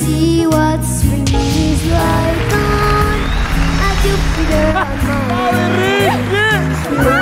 see what spring is like. On. A Jupiter on Mars.